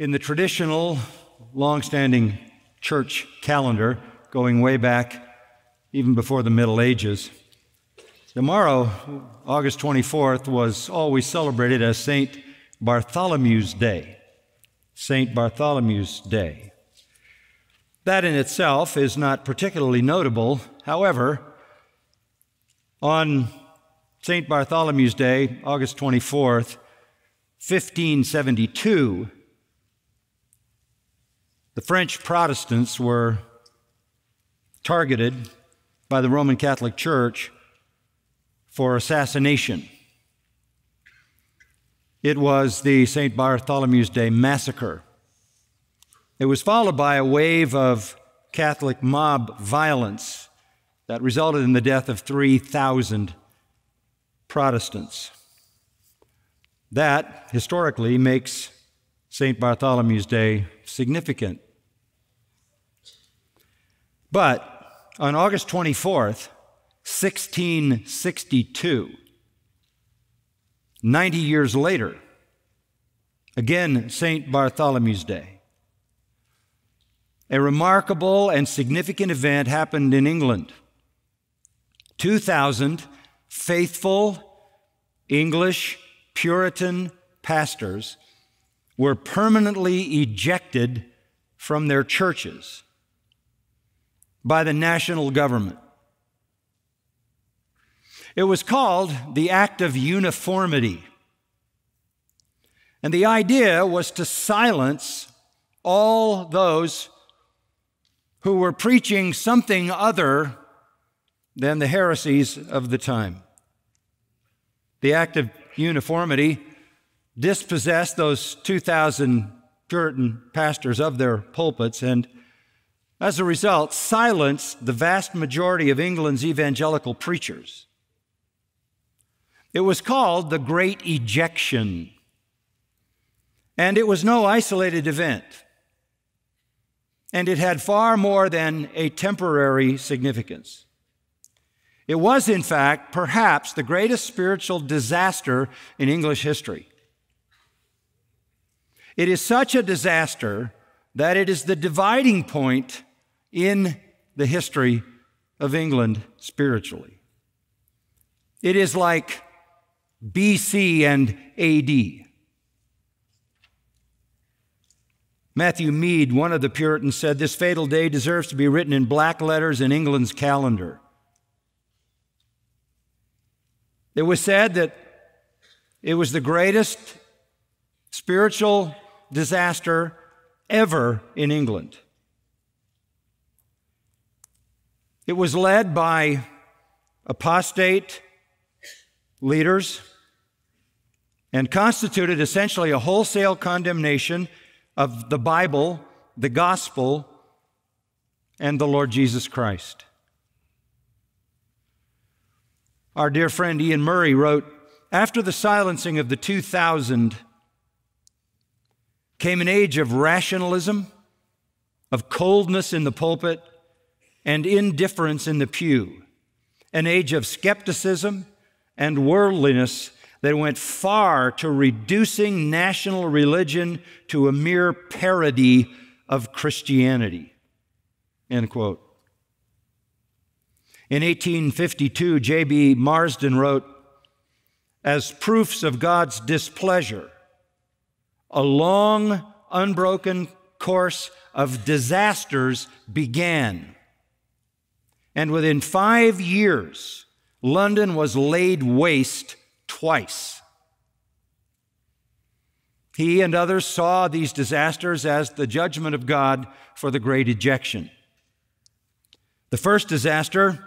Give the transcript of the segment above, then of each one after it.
In the traditional, long standing church calendar, going way back even before the Middle Ages, tomorrow, August 24th, was always celebrated as St. Bartholomew's Day. St. Bartholomew's Day. That in itself is not particularly notable. However, on St. Bartholomew's Day, August 24th, 1572, the French Protestants were targeted by the Roman Catholic Church for assassination. It was the St. Bartholomew's Day massacre. It was followed by a wave of Catholic mob violence that resulted in the death of 3,000 Protestants. That, historically, makes St. Bartholomew's Day significant. But on August 24th, 1662, 90 years later, again, St. Bartholomew's Day, a remarkable and significant event happened in England. 2,000 faithful English Puritan pastors were permanently ejected from their churches by the national government. It was called the Act of Uniformity. And the idea was to silence all those who were preaching something other than the heresies of the time. The Act of Uniformity dispossessed those 2,000 Puritan pastors of their pulpits and, as a result, silenced the vast majority of England's evangelical preachers. It was called the Great Ejection, and it was no isolated event. And it had far more than a temporary significance. It was, in fact, perhaps the greatest spiritual disaster in English history. It is such a disaster that it is the dividing point in the history of England spiritually. It is like BC and AD. Matthew Mead, one of the Puritans, said this fatal day deserves to be written in black letters in England's calendar. It was said that it was the greatest spiritual disaster ever in England. It was led by apostate leaders and constituted essentially a wholesale condemnation of the Bible, the gospel, and the Lord Jesus Christ. Our dear friend Iain Murray wrote After the silencing of the 2000 came an age of rationalism, of coldness in the pulpit, and indifference in the pew, an age of skepticism and worldliness that went far to reducing national religion to a mere parody of Christianity. End quote. In 1852, J.B. Marsden wrote, As proofs of God's displeasure, a long, unbroken course of disasters began. And within five years, London was laid waste twice. He and others saw these disasters as the judgment of God for the great ejection. The first disaster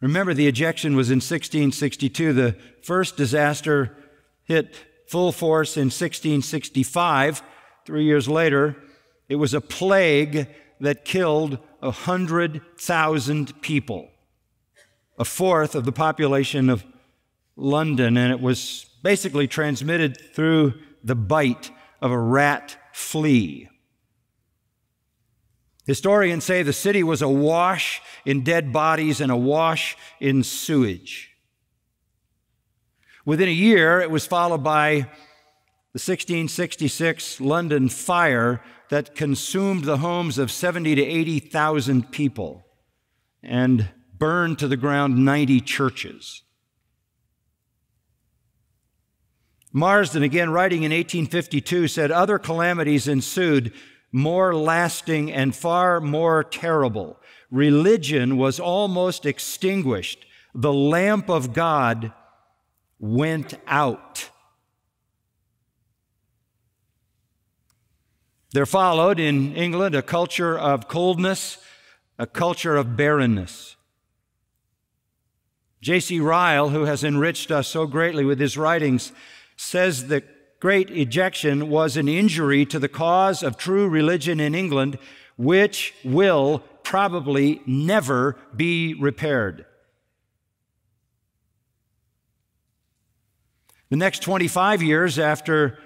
Remember, the ejection was in 1662. The first disaster hit full force in 1665. Three years later, it was a plague that killed 100,000 people, a fourth of the population of London, and it was basically transmitted through the bite of a rat flea. Historians say the city was awash in dead bodies and awash in sewage. Within a year, it was followed by the 1666 London fire that consumed the homes of 70 to 80,000 people and burned to the ground 90 churches. Marsden, again writing in 1852, said other calamities ensued, more lasting and far more terrible. Religion was almost extinguished. The lamp of God went out. There followed in England a culture of coldness, a culture of barrenness. J.C. Ryle, who has enriched us so greatly with his writings, says the great ejection was an injury to the cause of true religion in England, which will probably never be repaired. The next 25 years after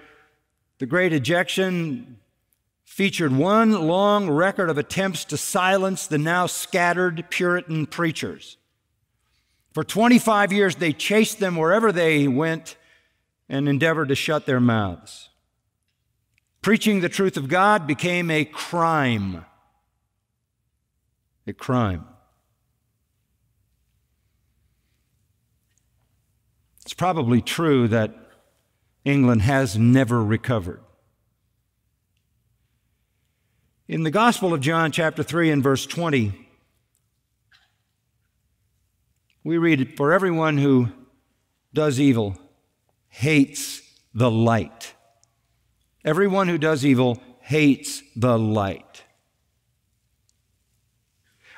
the great ejection featured one long record of attempts to silence the now scattered Puritan preachers. For 25 years, they chased them wherever they went and endeavored to shut their mouths. Preaching the truth of God became a crime. A crime. It's probably true that England has never recovered. In the Gospel of John, chapter 3, and verse 20, we read, For everyone who does evil hates the light. Everyone who does evil hates the light.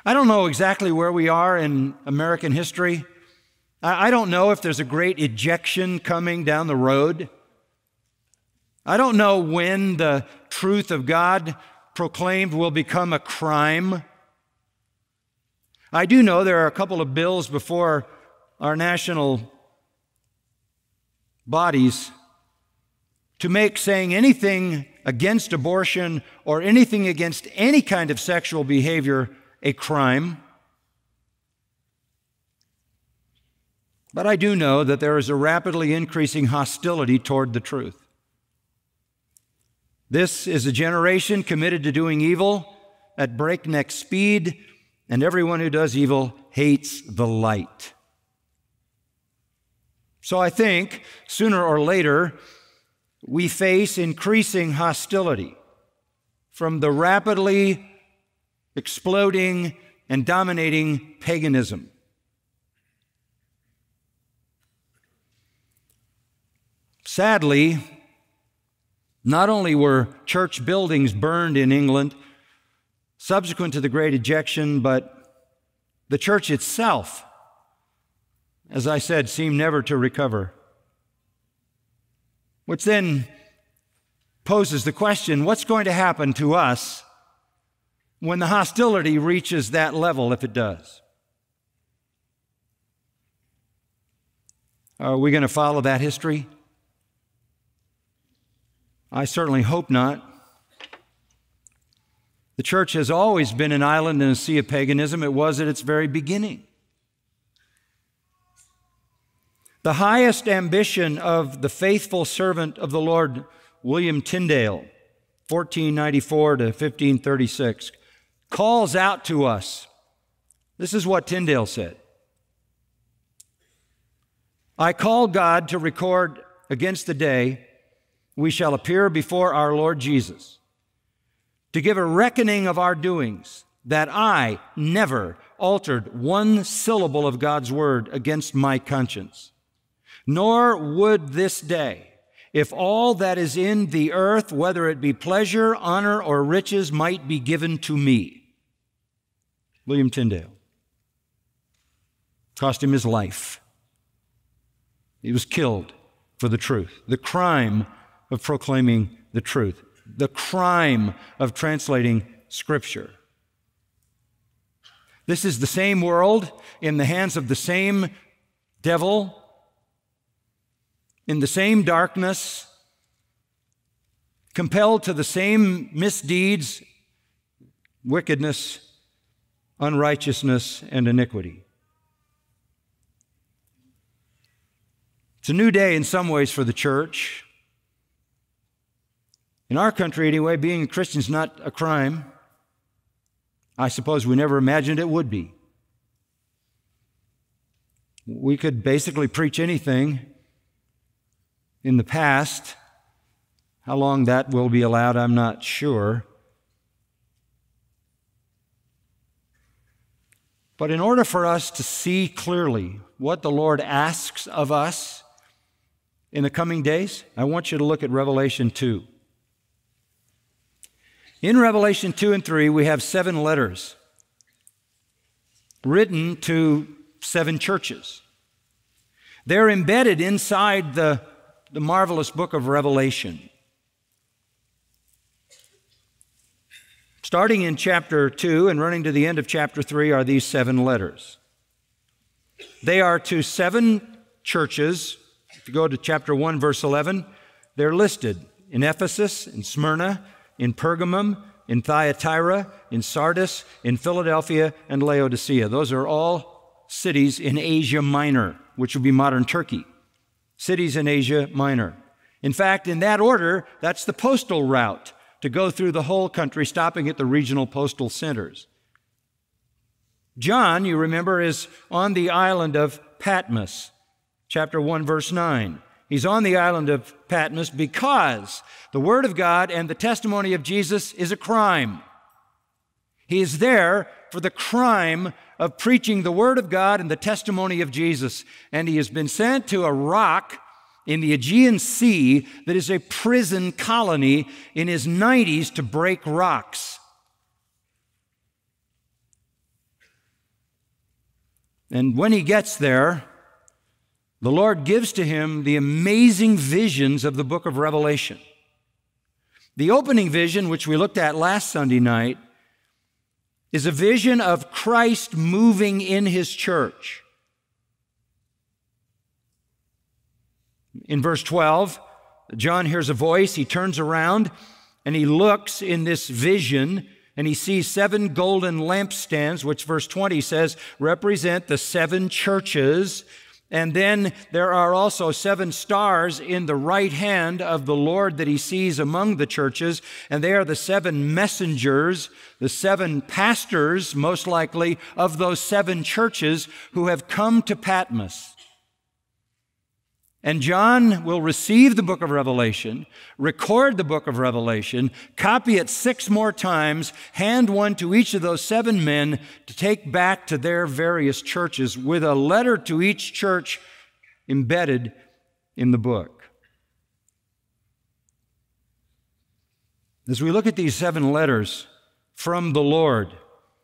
I don't know exactly where we are in American history. I don't know if there's a great ejection coming down the road. I don't know when the truth of God proclaimed will become a crime. I do know there are a couple of bills before our national bodies to make saying anything against abortion or anything against any kind of sexual behavior a crime. But I do know that there is a rapidly increasing hostility toward the truth. This is a generation committed to doing evil at breakneck speed, and everyone who does evil hates the light. So I think sooner or later, we face increasing hostility from the rapidly exploding and dominating paganism. Sadly, not only were church buildings burned in England subsequent to the Great Ejection, but the church itself as I said, seemed never to recover. Which then poses the question what's going to happen to us when the hostility reaches that level, if it does? Are we going to follow that history? I certainly hope not. The church has always been an island in a sea of paganism. It was at its very beginning. The highest ambition of the faithful servant of the Lord, William Tyndale, 1494 to 1536, calls out to us. This is what Tyndale said I call God to record against the day we shall appear before our Lord Jesus, to give a reckoning of our doings, that I never altered one syllable of God's word against my conscience nor would this day, if all that is in the earth, whether it be pleasure, honor, or riches, might be given to me. William Tyndale. Cost him his life. He was killed for the truth. The crime of proclaiming the truth. The crime of translating Scripture. This is the same world in the hands of the same devil in the same darkness, compelled to the same misdeeds, wickedness, unrighteousness, and iniquity. It's a new day in some ways for the church. In our country, anyway, being a Christian is not a crime. I suppose we never imagined it would be. We could basically preach anything in the past. How long that will be allowed, I'm not sure. But in order for us to see clearly what the Lord asks of us in the coming days, I want you to look at Revelation 2. In Revelation 2 and 3, we have seven letters written to seven churches. They're embedded inside the, the marvelous book of Revelation. Starting in chapter 2 and running to the end of chapter 3 are these seven letters. They are to seven churches. If you go to chapter 1, verse 11, they're listed in Ephesus, in Smyrna, in Pergamum, in Thyatira, in Sardis, in Philadelphia, and Laodicea. Those are all cities in Asia Minor, which would be modern Turkey. Cities in Asia Minor. In fact, in that order, that's the postal route to go through the whole country, stopping at the regional postal centers. John, you remember, is on the island of Patmos, chapter 1, verse 9. He's on the island of Patmos because the Word of God and the testimony of Jesus is a crime. He is there for the crime of preaching the Word of God and the testimony of Jesus. And he has been sent to a rock in the Aegean Sea that is a prison colony in his 90s to break rocks. And when he gets there, the Lord gives to him the amazing visions of the book of Revelation. The opening vision, which we looked at last Sunday night, is a vision of Christ moving in his church. In verse 12, John hears a voice. He turns around and he looks in this vision and he sees seven golden lampstands, which verse 20 says represent the seven churches. And then there are also seven stars in the right hand of the Lord that he sees among the churches. And they are the seven messengers, the seven pastors, most likely, of those seven churches who have come to Patmos. And John will receive the book of Revelation, record the book of Revelation, copy it six more times, hand one to each of those seven men to take back to their various churches with a letter to each church embedded in the book. As we look at these seven letters from the Lord,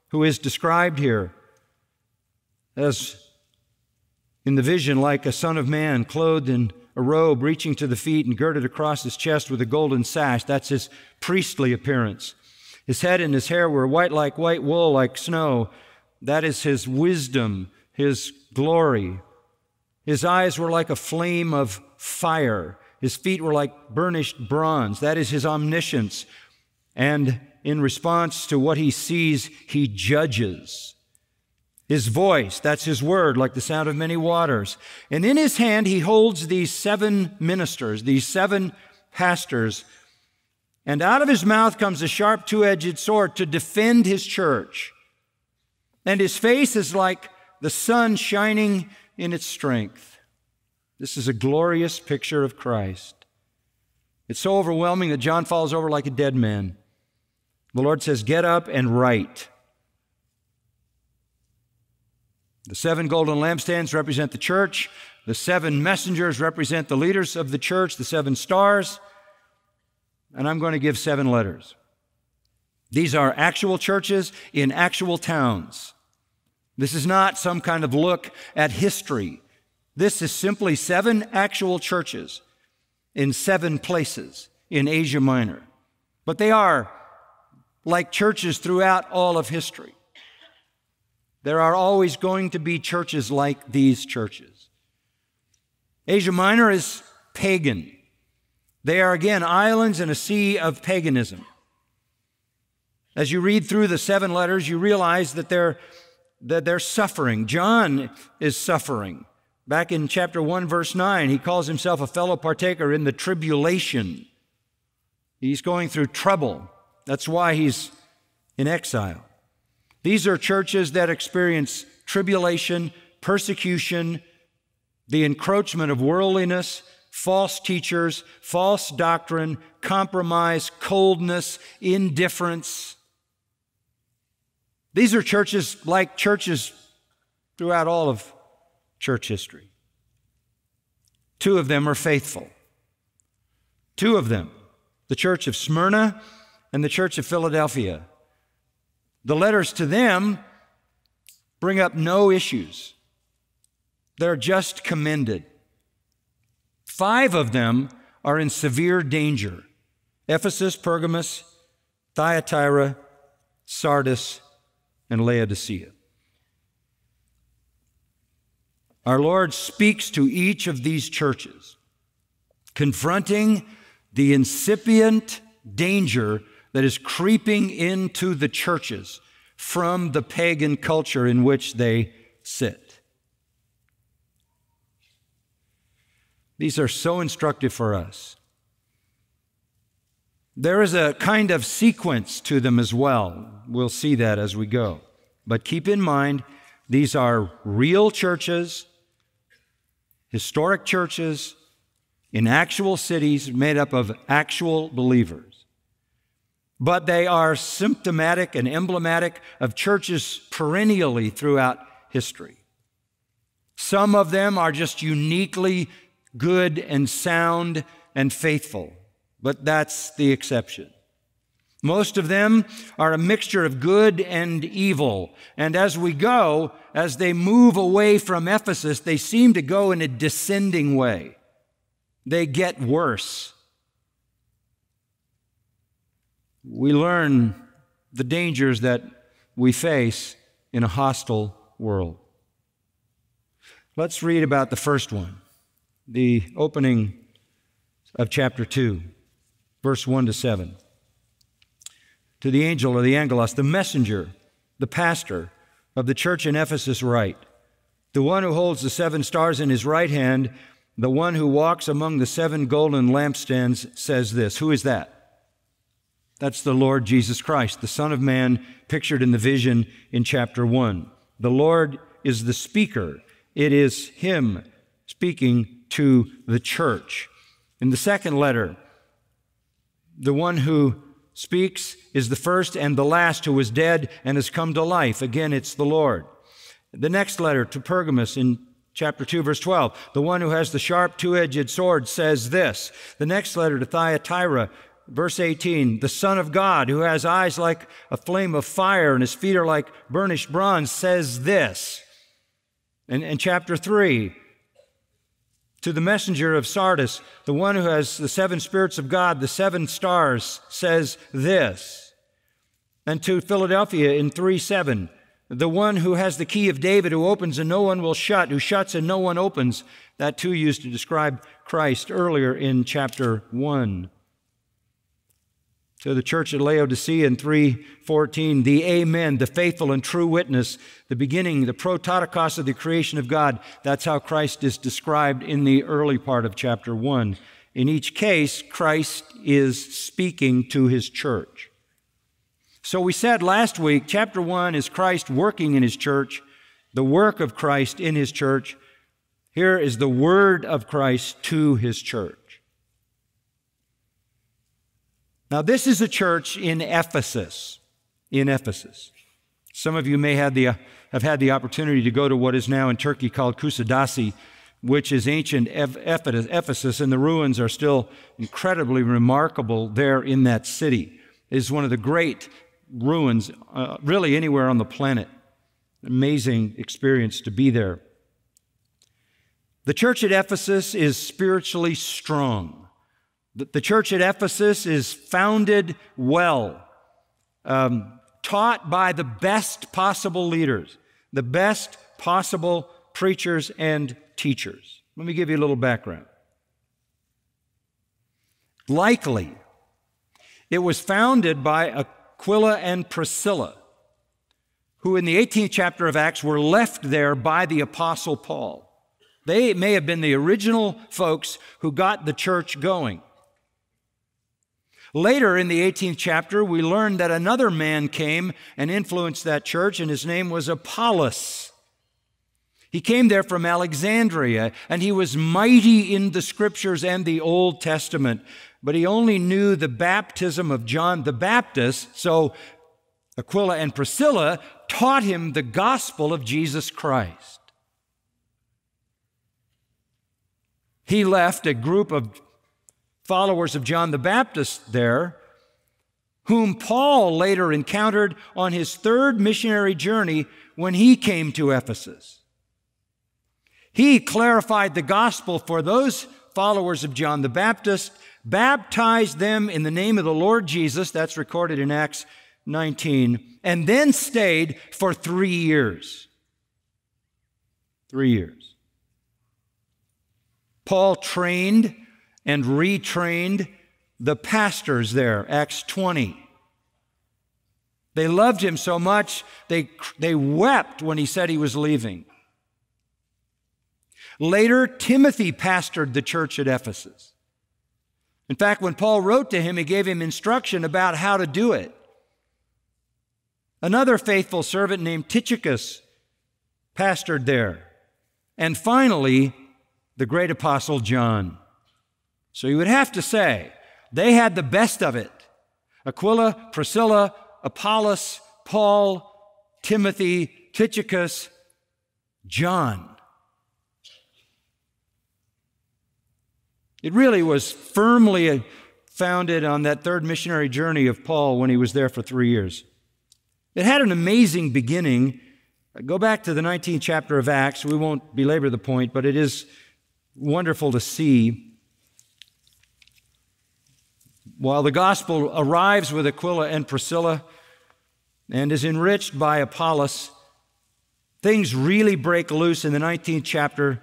who is described here as in the vision like a son of man, clothed in a robe reaching to the feet and girded across his chest with a golden sash. That's his priestly appearance. His head and his hair were white like white wool, like snow. That is his wisdom, his glory. His eyes were like a flame of fire. His feet were like burnished bronze. That is his omniscience. And in response to what he sees, he judges. His voice, that's his word, like the sound of many waters. And in his hand, he holds these seven ministers, these seven pastors. And out of his mouth comes a sharp two edged sword to defend his church. And his face is like the sun shining in its strength. This is a glorious picture of Christ. It's so overwhelming that John falls over like a dead man. The Lord says, Get up and write. The seven golden lampstands represent the church. The seven messengers represent the leaders of the church, the seven stars. And I'm going to give seven letters. These are actual churches in actual towns. This is not some kind of look at history. This is simply seven actual churches in seven places in Asia Minor. But they are like churches throughout all of history. There are always going to be churches like these churches. Asia Minor is pagan. They are again islands in a sea of paganism. As you read through the seven letters, you realize that they're, that they're suffering. John is suffering. Back in chapter 1, verse 9, he calls himself a fellow partaker in the tribulation. He's going through trouble. That's why he's in exile. These are churches that experience tribulation, persecution, the encroachment of worldliness, false teachers, false doctrine, compromise, coldness, indifference. These are churches like churches throughout all of church history. Two of them are faithful. Two of them, the church of Smyrna and the church of Philadelphia. The letters to them bring up no issues. They're just commended. Five of them are in severe danger Ephesus, Pergamos, Thyatira, Sardis, and Laodicea. Our Lord speaks to each of these churches, confronting the incipient danger that is creeping into the churches from the pagan culture in which they sit. These are so instructive for us. There is a kind of sequence to them as well. We'll see that as we go. But keep in mind, these are real churches, historic churches in actual cities made up of actual believers. But they are symptomatic and emblematic of churches perennially throughout history. Some of them are just uniquely good and sound and faithful but that's the exception. Most of them are a mixture of good and evil. And as we go, as they move away from Ephesus, they seem to go in a descending way. They get worse. We learn the dangers that we face in a hostile world. Let's read about the first one, the opening of chapter 2 verse 1 to 7. To the angel or the angelos, the messenger, the pastor of the church in Ephesus, write The one who holds the seven stars in his right hand, the one who walks among the seven golden lampstands, says this Who is that? That's the Lord Jesus Christ, the Son of Man, pictured in the vision in chapter 1. The Lord is the speaker, it is Him speaking to the church. In the second letter, the one who speaks is the first and the last who was dead and has come to life. Again, it's the Lord. The next letter to Pergamos in chapter 2, verse 12, the one who has the sharp two edged sword says this. The next letter to Thyatira, verse 18, the Son of God, who has eyes like a flame of fire and his feet are like burnished bronze, says this. And, and chapter 3, to the messenger of Sardis, the one who has the seven spirits of God, the seven stars, says this. And to Philadelphia in 3 7, the one who has the key of David, who opens and no one will shut, who shuts and no one opens. That too used to describe Christ earlier in chapter 1 to the church at Laodicea in 3:14, the Amen, the faithful and true witness, the beginning, the prototokos of the creation of God. That's how Christ is described in the early part of chapter 1. In each case, Christ is speaking to his church. So we said last week, chapter 1 is Christ working in his church, the work of Christ in his church. Here is the word of Christ to his church. Now, this is a church in Ephesus. In Ephesus. Some of you may have, the, uh, have had the opportunity to go to what is now in Turkey called Kusadasi, which is ancient Ephesus, and the ruins are still incredibly remarkable there in that city. It is one of the great ruins, uh, really anywhere on the planet. Amazing experience to be there. The church at Ephesus is spiritually strong. The church at Ephesus is founded well, um, taught by the best possible leaders, the best possible preachers and teachers. Let me give you a little background. Likely, it was founded by Aquila and Priscilla, who in the 18th chapter of Acts were left there by the Apostle Paul. They may have been the original folks who got the church going. Later in the 18th chapter, we learn that another man came and influenced that church, and his name was Apollos. He came there from Alexandria, and he was mighty in the scriptures and the Old Testament, but he only knew the baptism of John the Baptist, so Aquila and Priscilla taught him the gospel of Jesus Christ. He left a group of followers of John the Baptist there, whom Paul later encountered on his third missionary journey when he came to Ephesus. He clarified the gospel for those followers of John the Baptist, baptized them in the name of the Lord Jesus, that's recorded in Acts 19, and then stayed for three years. Three years. Paul trained and retrained the pastors there, Acts 20. They loved him so much, they, they wept when he said he was leaving. Later, Timothy pastored the church at Ephesus. In fact, when Paul wrote to him, he gave him instruction about how to do it. Another faithful servant named Tychicus pastored there. And finally, the great apostle John. So you would have to say they had the best of it. Aquila, Priscilla, Apollos, Paul, Timothy, Tychicus, John. It really was firmly founded on that third missionary journey of Paul when he was there for three years. It had an amazing beginning. Go back to the 19th chapter of Acts. We won't belabor the point, but it is wonderful to see while the gospel arrives with Aquila and Priscilla and is enriched by Apollos, things really break loose in the 19th chapter.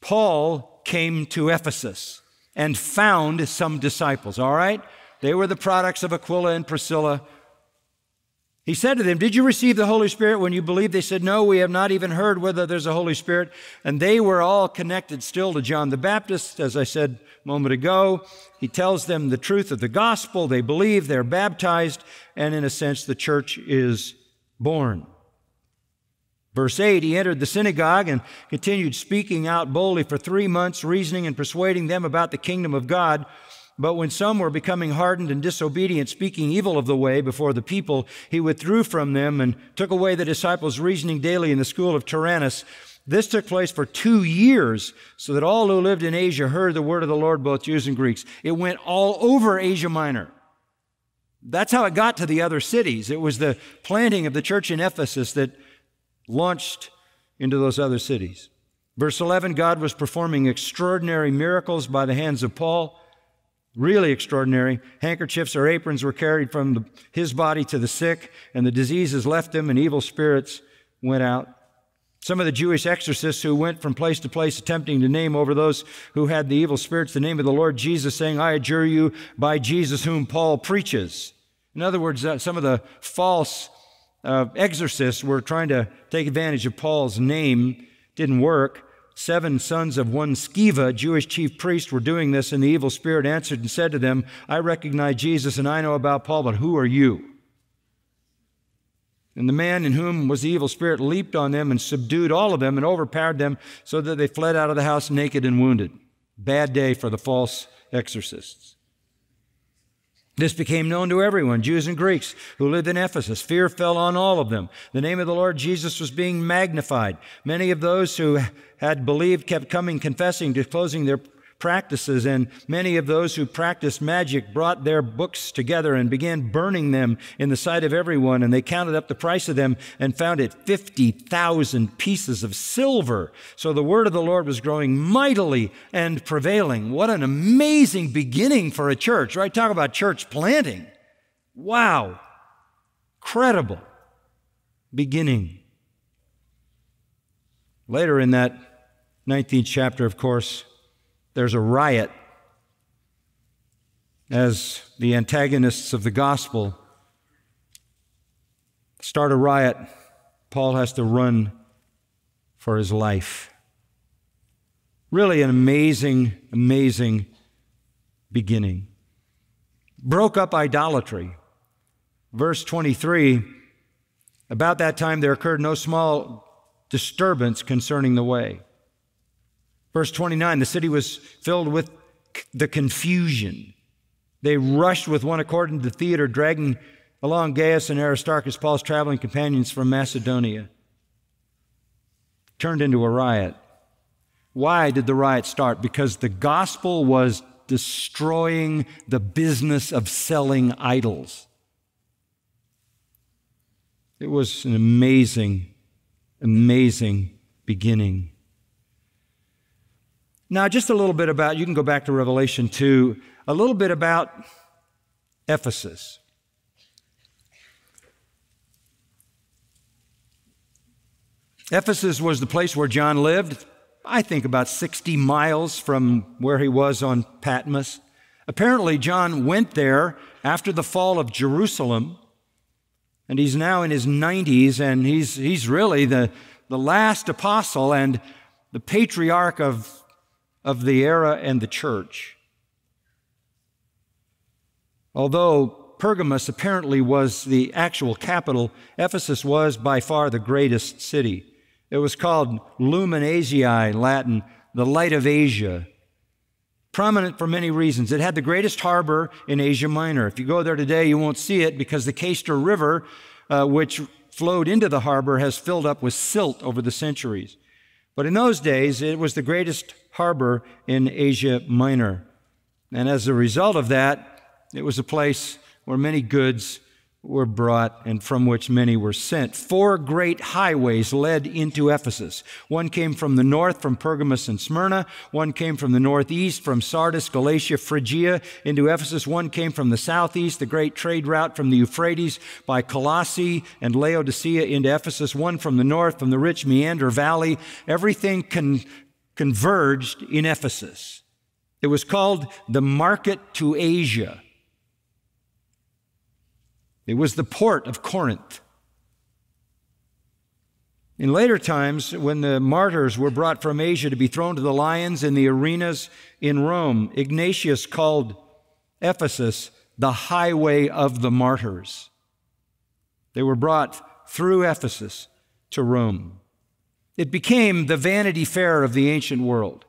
Paul came to Ephesus and found some disciples, all right? They were the products of Aquila and Priscilla. He said to them, Did you receive the Holy Spirit when you believed? They said, No, we have not even heard whether there's a Holy Spirit. And they were all connected still to John the Baptist, as I said a moment ago. He tells them the truth of the gospel. They believe, they're baptized, and in a sense, the church is born. Verse 8 He entered the synagogue and continued speaking out boldly for three months, reasoning and persuading them about the kingdom of God. But when some were becoming hardened and disobedient, speaking evil of the way before the people, he withdrew from them and took away the disciples' reasoning daily in the school of Tyrannus. This took place for two years, so that all who lived in Asia heard the word of the Lord, both Jews and Greeks. It went all over Asia Minor. That's how it got to the other cities. It was the planting of the church in Ephesus that launched into those other cities. Verse 11 God was performing extraordinary miracles by the hands of Paul Really extraordinary. Handkerchiefs or aprons were carried from the, his body to the sick, and the diseases left him, and evil spirits went out. Some of the Jewish exorcists who went from place to place attempting to name over those who had the evil spirits the name of the Lord Jesus, saying, I adjure you by Jesus whom Paul preaches. In other words, uh, some of the false uh, exorcists were trying to take advantage of Paul's name. Didn't work seven sons of one Sceva, Jewish chief priest, were doing this, and the evil spirit answered and said to them, I recognize Jesus and I know about Paul, but who are you? And the man in whom was the evil spirit leaped on them and subdued all of them and overpowered them so that they fled out of the house naked and wounded. Bad day for the false exorcists. This became known to everyone, Jews and Greeks who lived in Ephesus. Fear fell on all of them. The name of the Lord Jesus was being magnified. Many of those who had believed kept coming, confessing, disclosing their practices, and many of those who practiced magic brought their books together and began burning them in the sight of everyone. And they counted up the price of them and found it 50,000 pieces of silver. So the word of the Lord was growing mightily and prevailing. What an amazing beginning for a church, right? Talk about church planting. Wow. Credible beginning. Later in that 19th chapter, of course, there's a riot as the antagonists of the gospel start a riot. Paul has to run for his life. Really an amazing, amazing beginning. broke up idolatry. Verse 23 About that time there occurred no small disturbance concerning the way. Verse 29 The city was filled with the confusion. They rushed with one accord into the theater, dragging along Gaius and Aristarchus, Paul's traveling companions from Macedonia. Turned into a riot. Why did the riot start? Because the gospel was destroying the business of selling idols. It was an amazing, amazing beginning. Now, just a little bit about, you can go back to Revelation 2, a little bit about Ephesus. Ephesus was the place where John lived, I think about 60 miles from where he was on Patmos. Apparently, John went there after the fall of Jerusalem, and he's now in his 90s, and he's, he's really the, the last apostle and the patriarch of, of the era and the church. Although Pergamus apparently was the actual capital, Ephesus was by far the greatest city. It was called Lumen Asiae, Latin, the light of Asia. Prominent for many reasons. It had the greatest harbor in Asia Minor. If you go there today, you won't see it because the Cayster River, uh, which flowed into the harbor, has filled up with silt over the centuries. But in those days, it was the greatest harbor in Asia Minor. And as a result of that, it was a place where many goods were brought and from which many were sent. Four great highways led into Ephesus. One came from the north from Pergamus and Smyrna. One came from the northeast from Sardis, Galatia, Phrygia into Ephesus. One came from the southeast, the great trade route from the Euphrates by Colossae and Laodicea into Ephesus. One from the north from the rich Meander Valley. Everything con- converged in Ephesus. It was called the market to Asia. It was the port of Corinth. In later times, when the martyrs were brought from Asia to be thrown to the lions in the arenas in Rome, Ignatius called Ephesus the highway of the martyrs. They were brought through Ephesus to Rome. It became the Vanity Fair of the ancient world.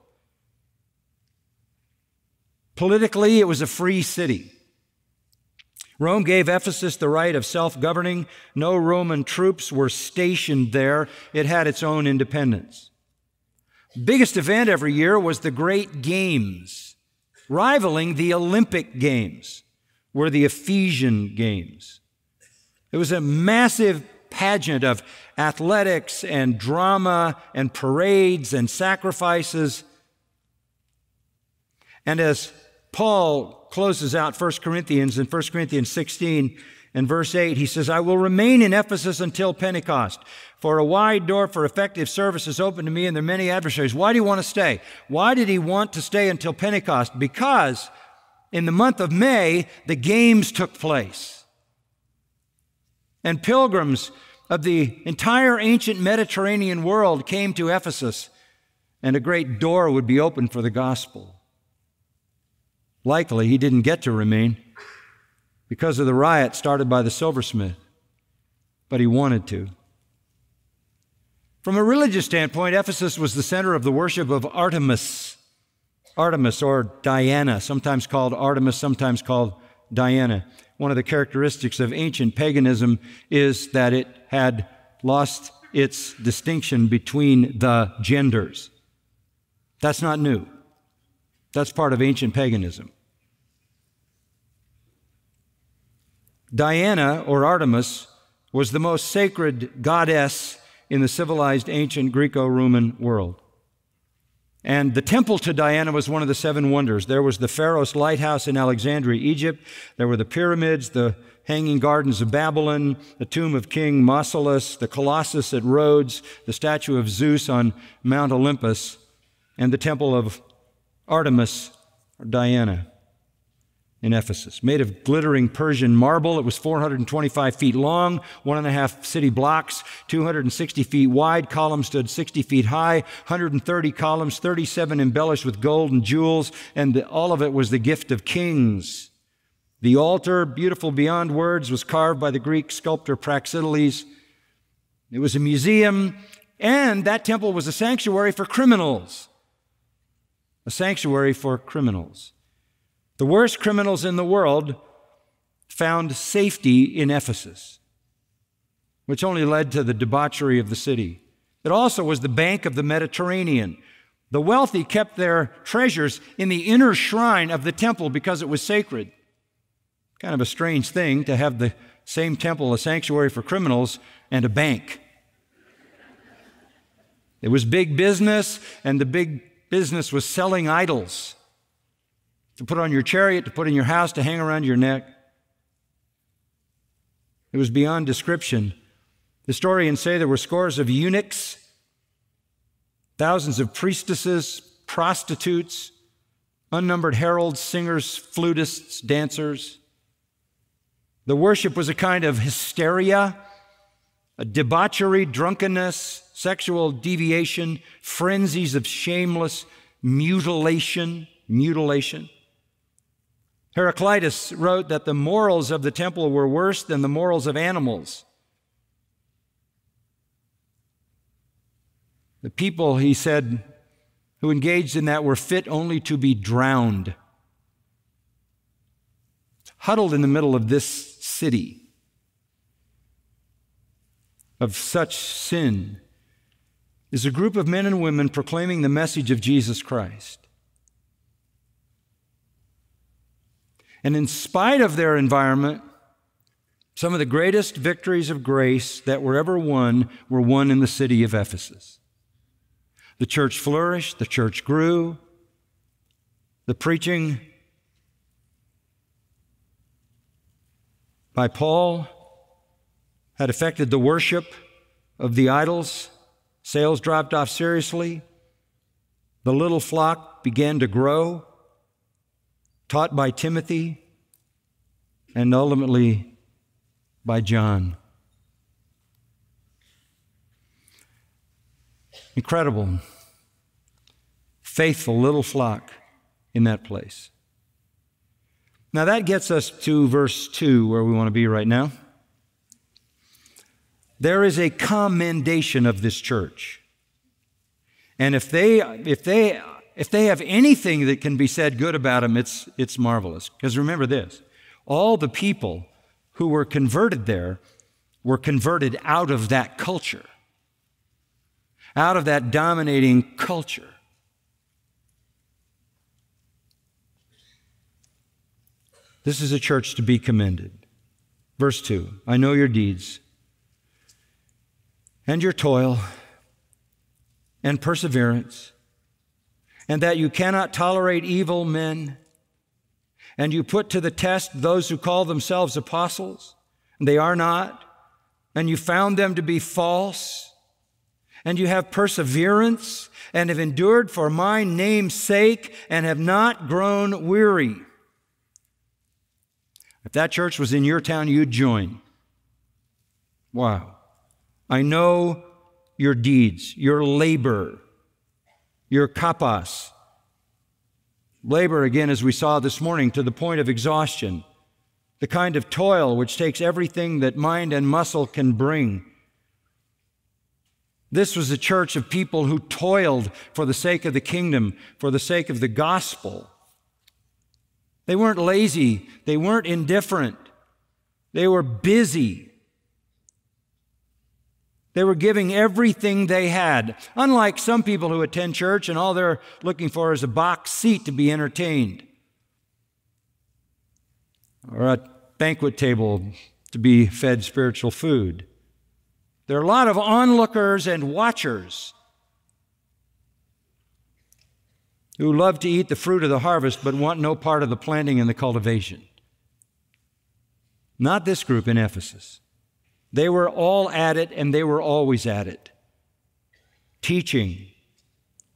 Politically, it was a free city. Rome gave Ephesus the right of self governing. No Roman troops were stationed there. It had its own independence. Biggest event every year was the Great Games, rivaling the Olympic Games, were the Ephesian Games. It was a massive pageant of athletics and drama and parades and sacrifices. And as Paul closes out 1 Corinthians in 1 Corinthians 16 and verse 8. He says, I will remain in Ephesus until Pentecost. For a wide door for effective service is open to me and there are many adversaries. Why do you want to stay? Why did he want to stay until Pentecost? Because in the month of May, the games took place. And pilgrims of the entire ancient Mediterranean world came to Ephesus, and a great door would be opened for the gospel. Likely, he didn't get to remain because of the riot started by the silversmith, but he wanted to. From a religious standpoint, Ephesus was the center of the worship of Artemis, Artemis or Diana, sometimes called Artemis, sometimes called Diana. One of the characteristics of ancient paganism is that it had lost its distinction between the genders. That's not new. That's part of ancient paganism. Diana, or Artemis, was the most sacred goddess in the civilized ancient Greco Roman world. And the temple to Diana was one of the seven wonders. There was the Pharos lighthouse in Alexandria, Egypt. There were the pyramids, the hanging gardens of Babylon, the tomb of King Mausolus, the Colossus at Rhodes, the statue of Zeus on Mount Olympus, and the temple of Artemis or Diana in Ephesus. Made of glittering Persian marble, it was 425 feet long, one and a half city blocks, 260 feet wide. Columns stood 60 feet high, 130 columns, 37 embellished with gold and jewels, and all of it was the gift of kings. The altar, beautiful beyond words, was carved by the Greek sculptor Praxiteles. It was a museum, and that temple was a sanctuary for criminals. A sanctuary for criminals. The worst criminals in the world found safety in Ephesus, which only led to the debauchery of the city. It also was the bank of the Mediterranean. The wealthy kept their treasures in the inner shrine of the temple because it was sacred. Kind of a strange thing to have the same temple, a sanctuary for criminals, and a bank. It was big business, and the big business was selling idols to put on your chariot, to put in your house, to hang around your neck. It was beyond description. Historians say there were scores of eunuchs, thousands of priestesses, prostitutes, unnumbered heralds, singers, flutists, dancers. The worship was a kind of hysteria, a debauchery, drunkenness, sexual deviation, frenzies of shameless mutilation, mutilation. Heraclitus wrote that the morals of the temple were worse than the morals of animals. The people, he said, who engaged in that were fit only to be drowned. Huddled in the middle of this city of such sin is a group of men and women proclaiming the message of Jesus Christ. And in spite of their environment, some of the greatest victories of grace that were ever won were won in the city of Ephesus. The church flourished, the church grew, the preaching by Paul had affected the worship of the idols. Sales dropped off seriously. The little flock began to grow taught by Timothy, and ultimately by John. Incredible, faithful little flock in that place. Now that gets us to verse 2, where we want to be right now. There is a commendation of this church. And if they, if they if they have anything that can be said good about them, it's, it's marvelous. Because remember this all the people who were converted there were converted out of that culture, out of that dominating culture. This is a church to be commended. Verse 2 I know your deeds and your toil and perseverance and that you cannot tolerate evil men, and you put to the test those who call themselves apostles, and they are not, and you found them to be false, and you have perseverance, and have endured for my name's sake, and have not grown weary. If that church was in your town, you'd join. Wow. I know your deeds, your labor, your kopos. Labor, again, as we saw this morning, to the point of exhaustion. The kind of toil which takes everything that mind and muscle can bring. This was a church of people who toiled for the sake of the kingdom, for the sake of the gospel. They weren't lazy, they weren't indifferent, they were busy. They were giving everything they had. Unlike some people who attend church and all they're looking for is a box seat to be entertained or a banquet table to be fed spiritual food. There are a lot of onlookers and watchers who love to eat the fruit of the harvest but want no part of the planting and the cultivation. Not this group in Ephesus. They were all at it and they were always at it. Teaching,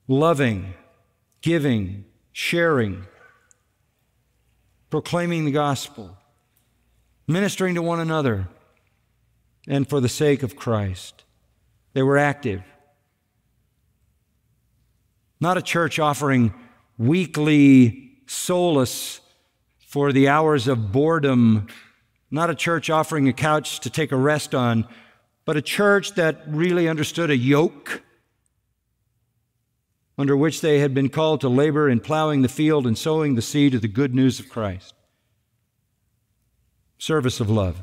loving, giving, sharing, proclaiming the gospel, ministering to one another, and for the sake of Christ. They were active. Not a church offering weekly solace for the hours of boredom, not a church offering a couch to take a rest on, but a church that really understood a yoke under which they had been called to labor in plowing the field and sowing the seed of the good news of Christ. Service of love.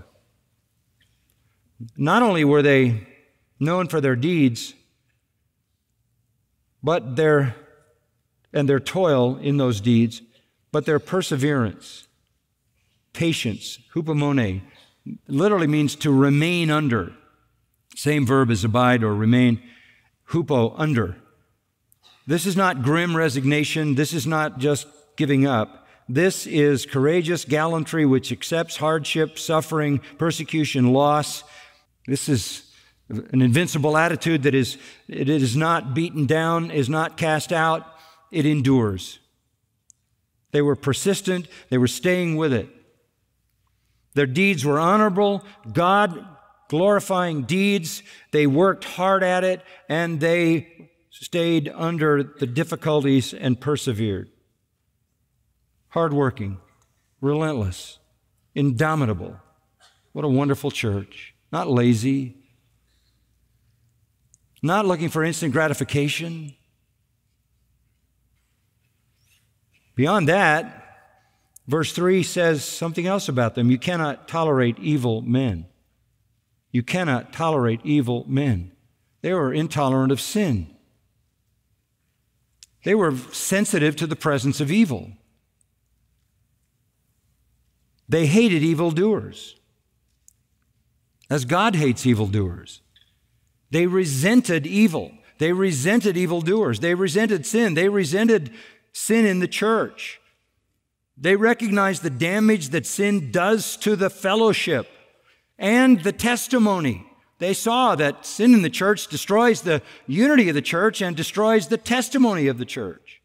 Not only were they known for their deeds, but their and their toil in those deeds, but their perseverance, patience, hupomone, literally means to remain under. Same verb as abide or remain, hupo, under. This is not grim resignation. This is not just giving up. This is courageous gallantry which accepts hardship, suffering, persecution, loss. This is an invincible attitude that is, it is not beaten down, is not cast out, it endures. They were persistent, they were staying with it. Their deeds were honorable, God glorifying deeds. They worked hard at it, and they stayed under the difficulties and persevered. Hardworking, relentless, indomitable. What a wonderful church. Not lazy, not looking for instant gratification. Beyond that, verse 3 says something else about them. You cannot tolerate evil men. You cannot tolerate evil men. They were intolerant of sin. They were sensitive to the presence of evil. They hated evildoers, as God hates evildoers. They resented evil. They resented evildoers. They resented sin. They resented sin in the church. They recognized the damage that sin does to the fellowship and the testimony. They saw that sin in the church destroys the unity of the church and destroys the testimony of the church.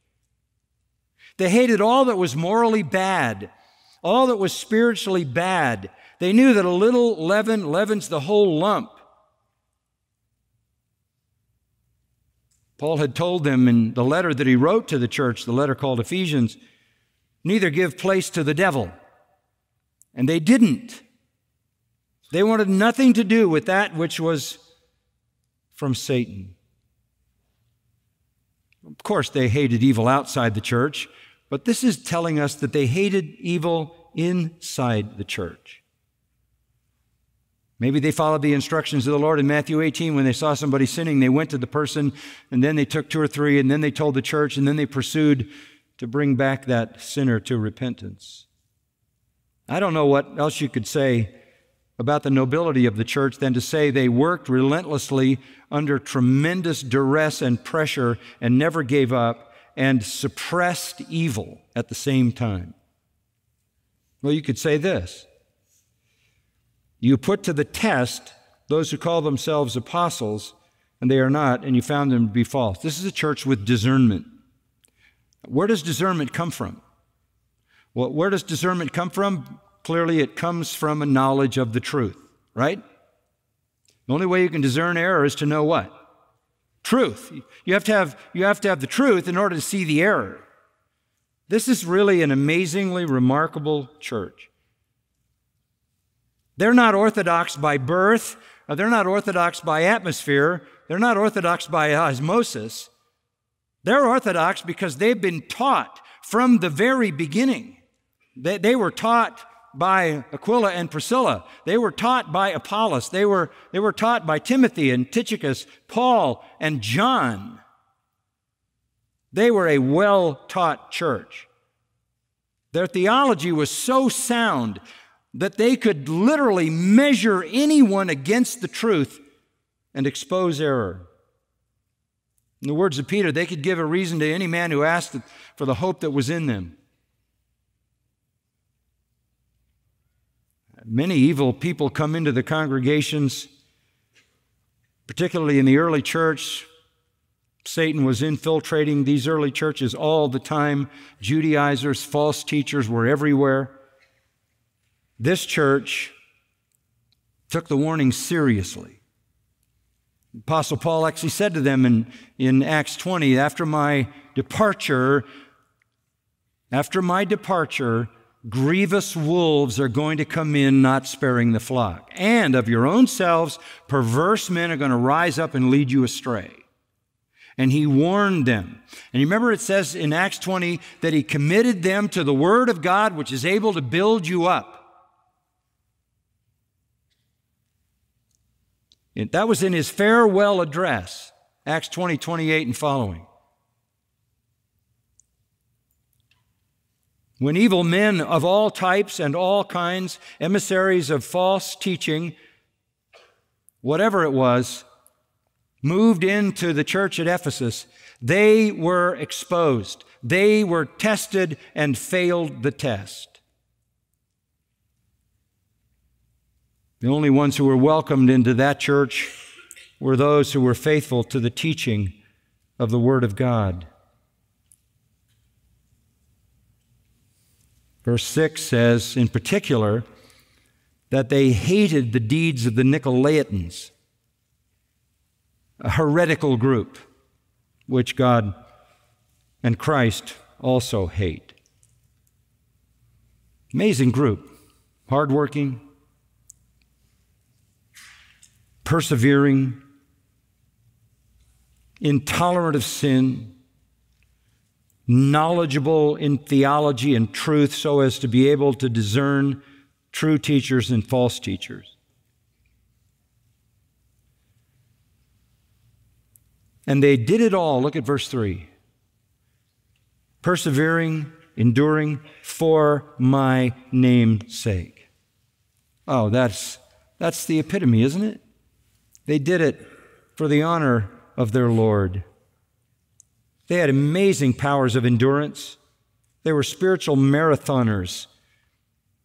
They hated all that was morally bad, all that was spiritually bad. They knew that a little leaven leavens the whole lump. Paul had told them in the letter that he wrote to the church, the letter called Ephesians, neither give place to the devil. And they didn't. They wanted nothing to do with that which was from Satan. Of course, they hated evil outside the church, but this is telling us that they hated evil inside the church. Maybe they followed the instructions of the Lord in Matthew 18 when they saw somebody sinning. They went to the person, and then they took two or three, and then they told the church, and then they pursued to bring back that sinner to repentance. I don't know what else you could say about the nobility of the church than to say they worked relentlessly under tremendous duress and pressure and never gave up and suppressed evil at the same time. Well, you could say this you put to the test those who call themselves apostles, and they are not, and you found them to be false. This is a church with discernment. Where does discernment come from? Well, where does discernment come from? Clearly, it comes from a knowledge of the truth, right? The only way you can discern error is to know what? Truth. You have to have, you have, to have the truth in order to see the error. This is really an amazingly remarkable church. They're not orthodox by birth, uh, they're not orthodox by atmosphere, they're not orthodox by osmosis. They're orthodox because they've been taught from the very beginning. They, they were taught by Aquila and Priscilla. They were taught by Apollos. They were, they were taught by Timothy and Tychicus, Paul and John. They were a well taught church. Their theology was so sound that they could literally measure anyone against the truth and expose error. In the words of Peter, they could give a reason to any man who asked for the hope that was in them. Many evil people come into the congregations, particularly in the early church. Satan was infiltrating these early churches all the time. Judaizers, false teachers were everywhere. This church took the warning seriously. Apostle Paul actually said to them in, in Acts 20, after my departure, after my departure, grievous wolves are going to come in, not sparing the flock. And of your own selves, perverse men are going to rise up and lead you astray. And he warned them. And you remember it says in Acts 20 that he committed them to the word of God, which is able to build you up. That was in his farewell address, Acts 20, 28 and following. When evil men of all types and all kinds, emissaries of false teaching, whatever it was, moved into the church at Ephesus, they were exposed. They were tested and failed the test. The only ones who were welcomed into that church were those who were faithful to the teaching of the Word of God. Verse 6 says, in particular, that they hated the deeds of the Nicolaitans, a heretical group which God and Christ also hate. Amazing group, hardworking, persevering, intolerant of sin, knowledgeable in theology and truth so as to be able to discern true teachers and false teachers. And they did it all. Look at verse 3 persevering, enduring for my name's sake. Oh, that's, that's the epitome, isn't it? They did it for the honor of their Lord. They had amazing powers of endurance. They were spiritual marathoners.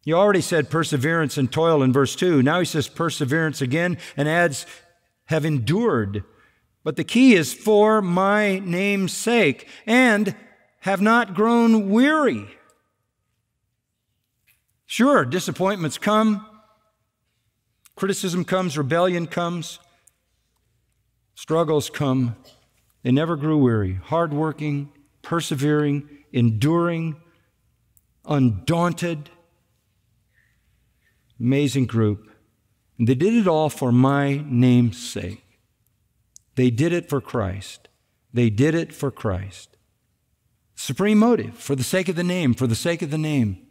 He already said perseverance and toil in verse 2. Now he says perseverance again and adds, have endured. But the key is for my name's sake and have not grown weary. Sure, disappointments come, criticism comes, rebellion comes, struggles come. They never grew weary, hardworking, persevering, enduring, undaunted. Amazing group. And they did it all for my name's sake. They did it for Christ. They did it for Christ. Supreme motive, for the sake of the name, for the sake of the name.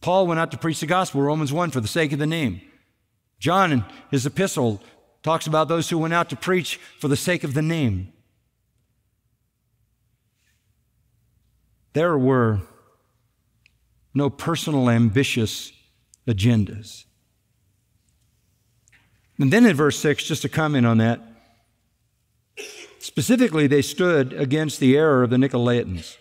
Paul went out to preach the gospel, Romans 1, for the sake of the name. John, in his epistle, talks about those who went out to preach for the sake of the name. There were no personal ambitious agendas. And then in verse 6, just to comment on that, specifically, they stood against the error of the Nicolaitans.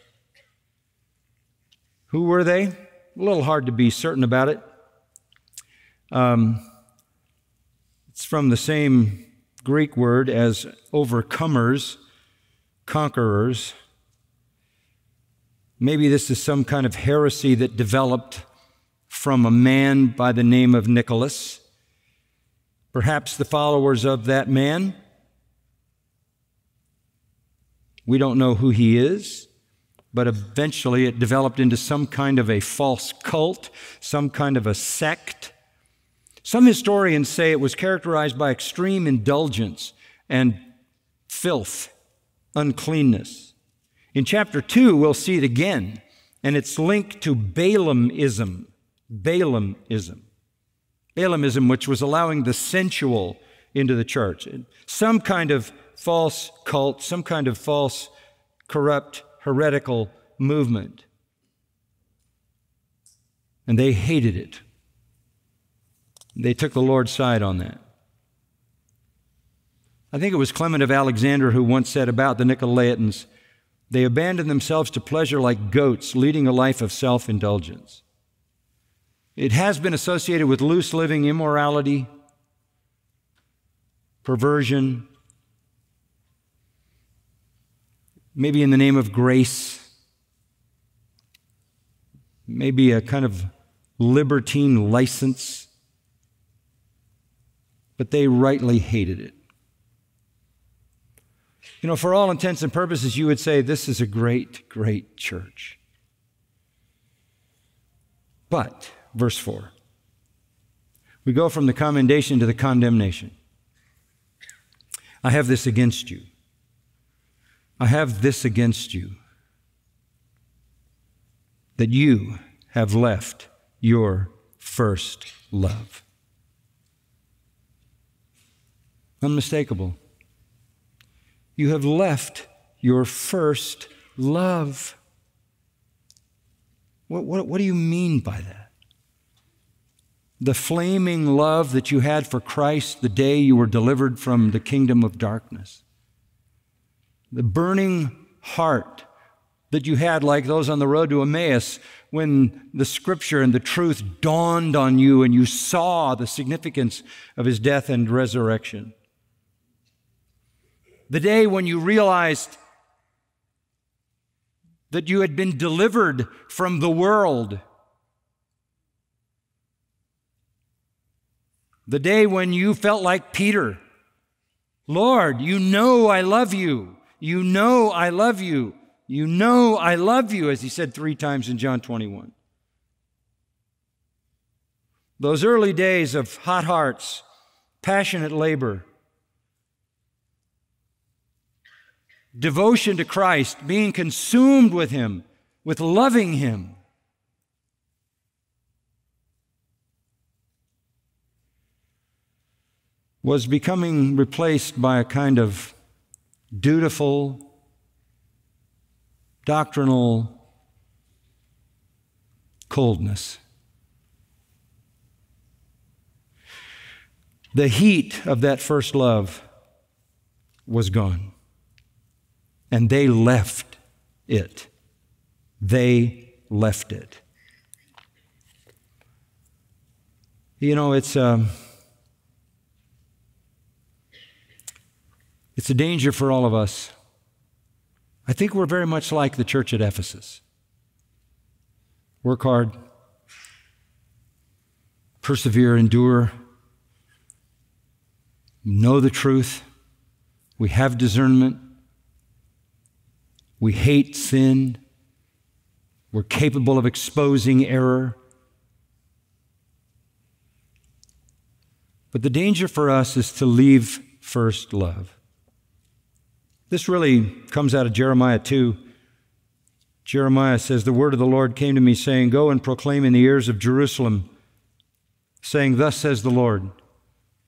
Who were they? A little hard to be certain about it. Um, it's from the same Greek word as overcomers, conquerors. Maybe this is some kind of heresy that developed from a man by the name of Nicholas. Perhaps the followers of that man. We don't know who he is, but eventually it developed into some kind of a false cult, some kind of a sect. Some historians say it was characterized by extreme indulgence and filth, uncleanness. In chapter 2, we'll see it again, and it's linked to Balaamism. Balaamism. Balaamism, which was allowing the sensual into the church. Some kind of false cult, some kind of false, corrupt, heretical movement. And they hated it. They took the Lord's side on that. I think it was Clement of Alexandria who once said about the Nicolaitans they abandoned themselves to pleasure like goats, leading a life of self indulgence. It has been associated with loose living, immorality, perversion, maybe in the name of grace, maybe a kind of libertine license, but they rightly hated it. You know, for all intents and purposes, you would say this is a great, great church. But, verse 4, we go from the commendation to the condemnation. I have this against you. I have this against you that you have left your first love. Unmistakable. You have left your first love. What, what, what do you mean by that? The flaming love that you had for Christ the day you were delivered from the kingdom of darkness. The burning heart that you had, like those on the road to Emmaus, when the scripture and the truth dawned on you and you saw the significance of his death and resurrection. The day when you realized that you had been delivered from the world. The day when you felt like Peter Lord, you know I love you. You know I love you. You know I love you, as he said three times in John 21. Those early days of hot hearts, passionate labor, devotion to Christ, being consumed with Him, with loving Him. was becoming replaced by a kind of dutiful, doctrinal coldness. The heat of that first love was gone. And they left it. They left it. You know, it's, um, it's a danger for all of us. I think we're very much like the church at Ephesus. Work hard, persevere, endure, know the truth. We have discernment. We hate sin. We're capable of exposing error. But the danger for us is to leave first love. This really comes out of Jeremiah 2. Jeremiah says, The word of the Lord came to me, saying, Go and proclaim in the ears of Jerusalem, saying, Thus says the Lord,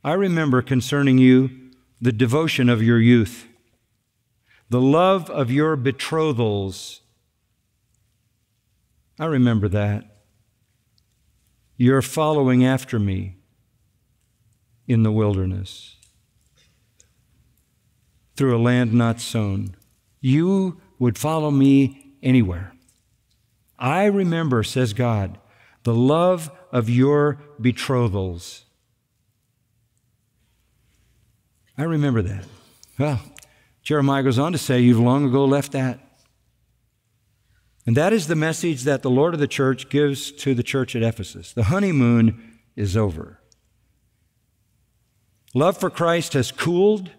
I remember concerning you the devotion of your youth the love of your betrothals. I remember that. You're following after me in the wilderness through a land not sown. You would follow me anywhere. I remember, says God, the love of your betrothals. I remember that. Well, Jeremiah goes on to say, You've long ago left that. And that is the message that the Lord of the church gives to the church at Ephesus. The honeymoon is over. Love for Christ has cooled,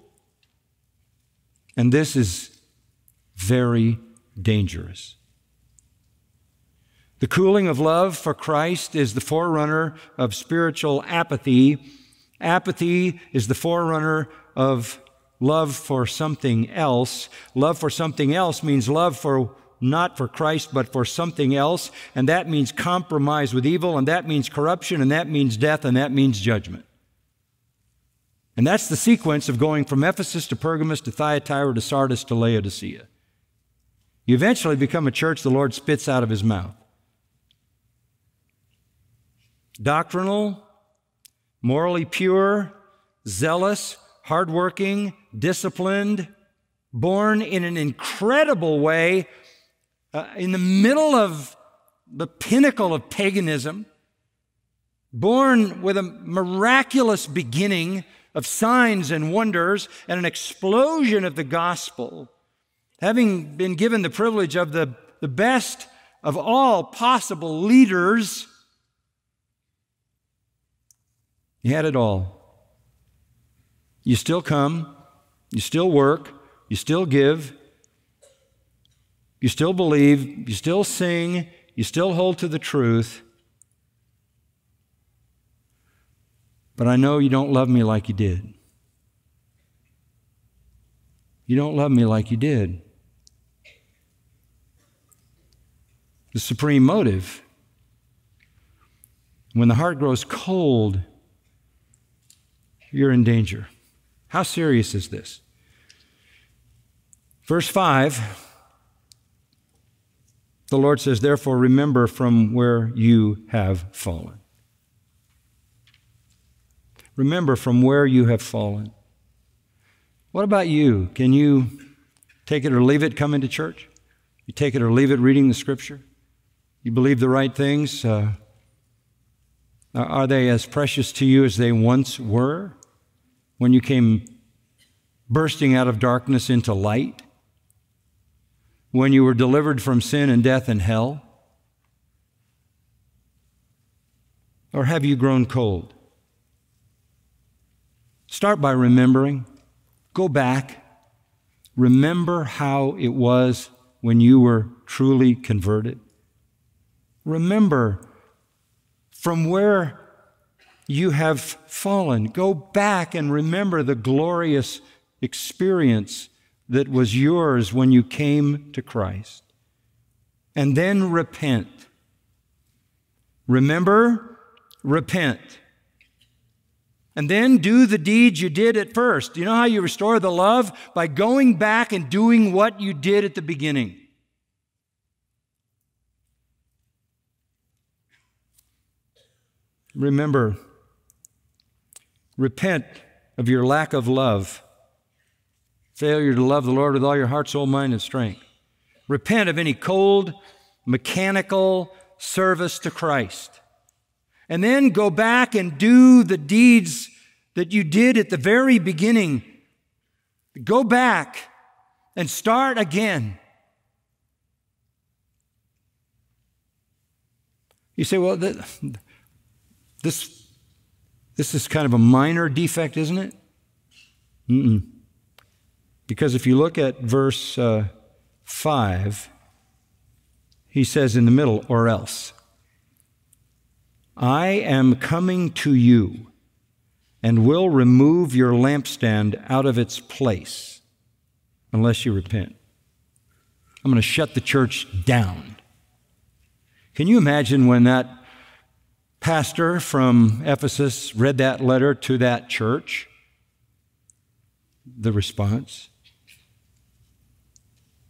and this is very dangerous. The cooling of love for Christ is the forerunner of spiritual apathy. Apathy is the forerunner of love for something else. Love for something else means love for not for Christ, but for something else. And that means compromise with evil, and that means corruption, and that means death, and that means judgment. And that's the sequence of going from Ephesus to Pergamos to Thyatira to Sardis to Laodicea. You eventually become a church the Lord spits out of his mouth. Doctrinal, morally pure, zealous, hardworking, disciplined, born in an incredible way uh, in the middle of the pinnacle of paganism, born with a miraculous beginning of signs and wonders and an explosion of the gospel, having been given the privilege of the, the best of all possible leaders, he had it all. You still come, you still work, you still give, you still believe, you still sing, you still hold to the truth, but I know you don't love me like you did. You don't love me like you did. The supreme motive. When the heart grows cold, you're in danger. How serious is this? Verse 5 the Lord says, Therefore, remember from where you have fallen. Remember from where you have fallen. What about you? Can you take it or leave it coming to church? You take it or leave it reading the scripture? You believe the right things? Uh, are they as precious to you as they once were when you came bursting out of darkness into light? When you were delivered from sin and death and hell? Or have you grown cold? Start by remembering. Go back. Remember how it was when you were truly converted. Remember from where you have fallen. Go back and remember the glorious experience that was yours when you came to Christ. And then repent. Remember, repent. And then do the deeds you did at first. Do you know how you restore the love? By going back and doing what you did at the beginning. Remember, repent of your lack of love, failure to love the Lord with all your heart, soul, mind, and strength. Repent of any cold, mechanical service to Christ and then go back and do the deeds that you did at the very beginning. Go back and start again. You say, well, this, this is kind of a minor defect, isn't it? Mm-mm. Because if you look at verse uh, 5, he says in the middle, or else. I am coming to you and will remove your lampstand out of its place unless you repent. I'm going to shut the church down. Can you imagine when that pastor from Ephesus read that letter to that church? The response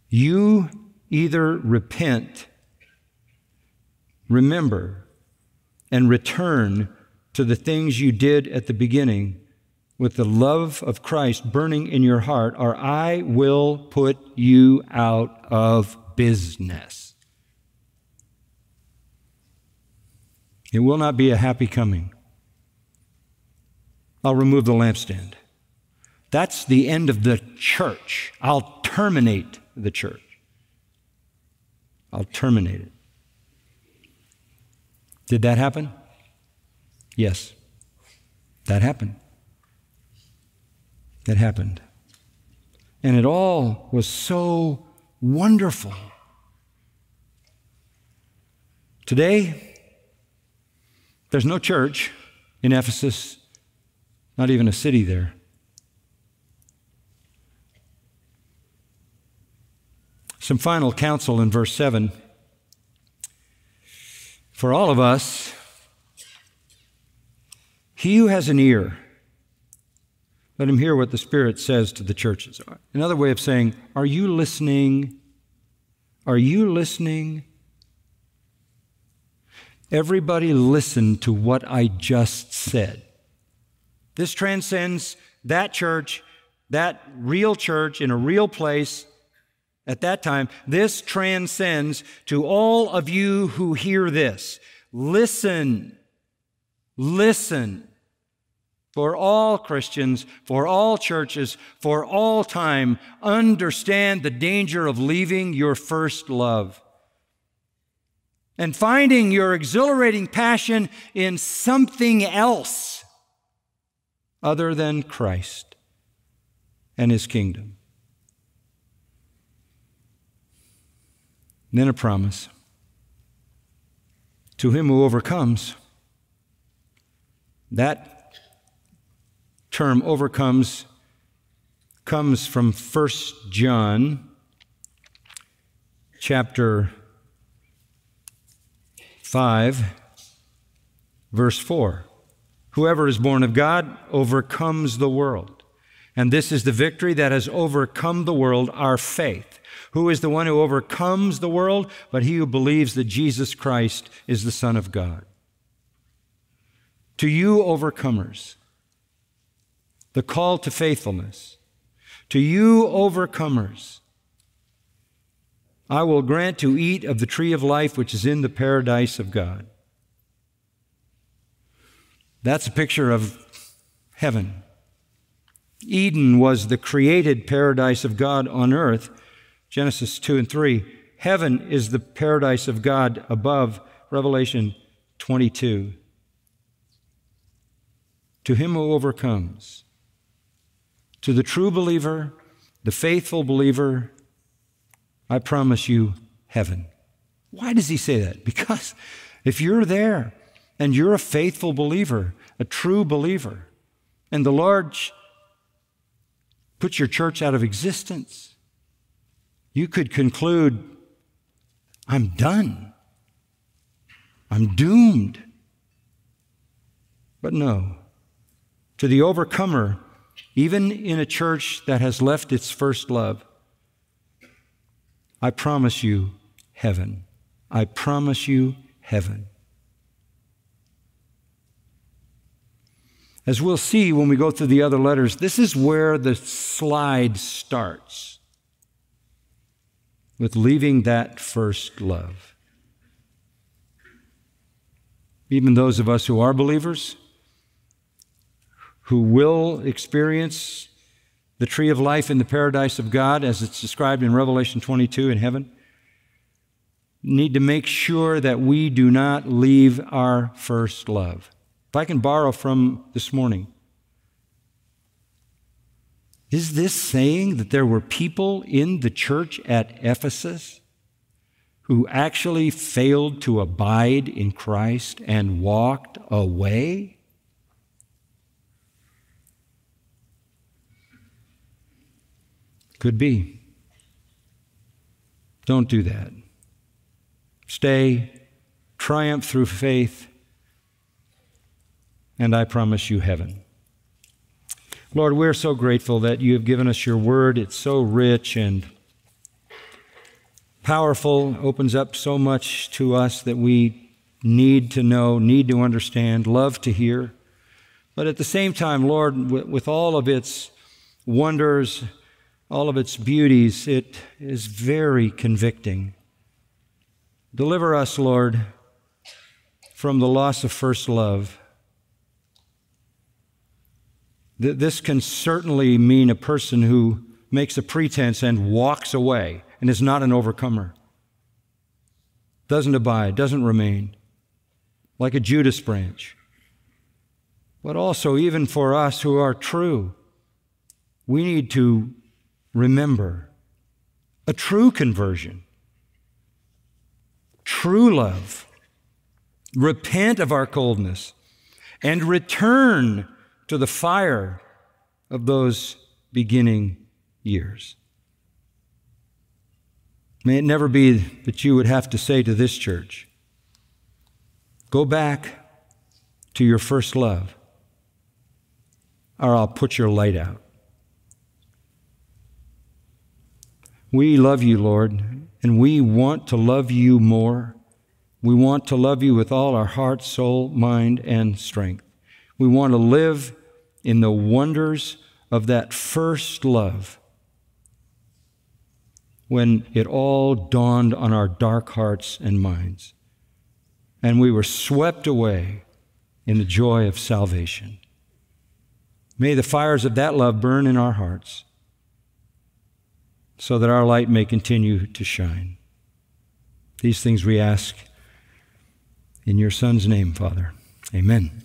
You either repent, remember, and return to the things you did at the beginning with the love of Christ burning in your heart, or I will put you out of business. It will not be a happy coming. I'll remove the lampstand. That's the end of the church. I'll terminate the church. I'll terminate it. Did that happen? Yes. That happened. That happened. And it all was so wonderful. Today, there's no church in Ephesus, not even a city there. Some final counsel in verse 7 for all of us, he who has an ear, let him hear what the Spirit says to the churches. Another way of saying, Are you listening? Are you listening? Everybody listen to what I just said. This transcends that church, that real church in a real place at that time, this transcends to all of you who hear this. Listen, listen. For all Christians, for all churches, for all time, understand the danger of leaving your first love and finding your exhilarating passion in something else other than Christ and His kingdom. then a promise. To him who overcomes, that term overcomes comes from 1 John chapter 5 verse 4. Whoever is born of God overcomes the world. And this is the victory that has overcome the world, our faith. Who is the one who overcomes the world? But he who believes that Jesus Christ is the Son of God. To you, overcomers, the call to faithfulness. To you, overcomers, I will grant to eat of the tree of life which is in the paradise of God. That's a picture of heaven. Eden was the created paradise of God on earth, Genesis 2 and 3. Heaven is the paradise of God above, Revelation 22. To him who overcomes, to the true believer, the faithful believer, I promise you heaven. Why does he say that? Because if you're there and you're a faithful believer, a true believer, and the Lord puts your church out of existence, you could conclude, I'm done. I'm doomed. But no. To the overcomer, even in a church that has left its first love, I promise you heaven. I promise you heaven. As we'll see when we go through the other letters, this is where the slide starts with leaving that first love. Even those of us who are believers, who will experience the tree of life in the paradise of God, as it's described in Revelation 22 in heaven, need to make sure that we do not leave our first love. If I can borrow from this morning, is this saying that there were people in the church at Ephesus who actually failed to abide in Christ and walked away? Could be. Don't do that. Stay, triumph through faith, and I promise you heaven. Lord, we're so grateful that you have given us your word. It's so rich and powerful, opens up so much to us that we need to know, need to understand, love to hear. But at the same time, Lord, with all of its wonders, all of its beauties, it is very convicting. Deliver us, Lord, from the loss of first love. This can certainly mean a person who makes a pretense and walks away and is not an overcomer, doesn't abide, doesn't remain, like a Judas branch. But also, even for us who are true, we need to remember a true conversion, true love, repent of our coldness, and return to the fire of those beginning years. May it never be that you would have to say to this church, go back to your first love, or I'll put your light out. We love you, Lord, and we want to love you more. We want to love you with all our heart, soul, mind, and strength. We want to live in the wonders of that first love when it all dawned on our dark hearts and minds, and we were swept away in the joy of salvation. May the fires of that love burn in our hearts so that our light may continue to shine. These things we ask in your Son's name, Father. Amen.